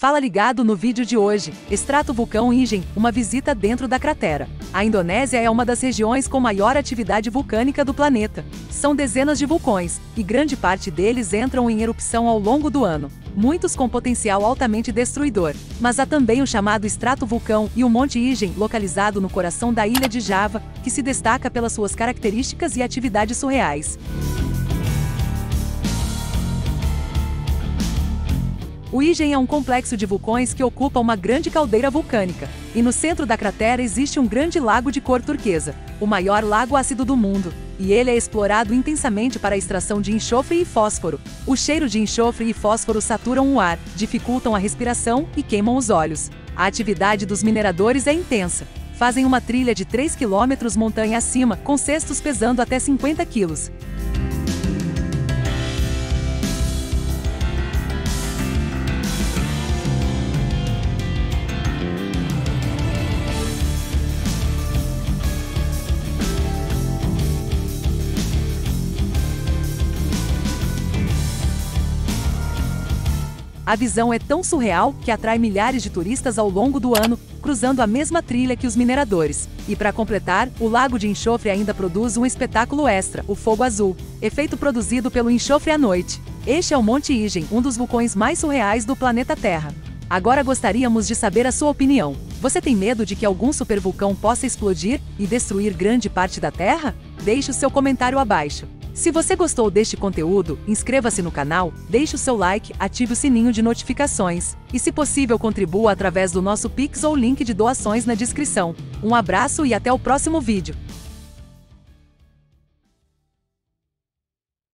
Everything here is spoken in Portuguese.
Fala ligado no vídeo de hoje. Extrato vulcão Ingen, uma visita dentro da cratera. A Indonésia é uma das regiões com maior atividade vulcânica do planeta. São dezenas de vulcões, e grande parte deles entram em erupção ao longo do ano. Muitos com potencial altamente destruidor. Mas há também o chamado extrato vulcão e o Monte Ingen, localizado no coração da ilha de Java, que se destaca pelas suas características e atividades surreais. O Igen é um complexo de vulcões que ocupa uma grande caldeira vulcânica, e no centro da cratera existe um grande lago de cor turquesa, o maior lago ácido do mundo, e ele é explorado intensamente para a extração de enxofre e fósforo. O cheiro de enxofre e fósforo saturam o ar, dificultam a respiração e queimam os olhos. A atividade dos mineradores é intensa. Fazem uma trilha de 3 km montanha acima, com cestos pesando até 50 quilos. A visão é tão surreal que atrai milhares de turistas ao longo do ano, cruzando a mesma trilha que os mineradores. E para completar, o lago de enxofre ainda produz um espetáculo extra, o fogo azul, efeito produzido pelo enxofre à noite. Este é o Monte Igen, um dos vulcões mais surreais do planeta Terra. Agora gostaríamos de saber a sua opinião. Você tem medo de que algum supervulcão possa explodir e destruir grande parte da Terra? Deixe o seu comentário abaixo. Se você gostou deste conteúdo, inscreva-se no canal, deixe o seu like, ative o sininho de notificações e, se possível, contribua através do nosso Pix ou link de doações na descrição. Um abraço e até o próximo vídeo.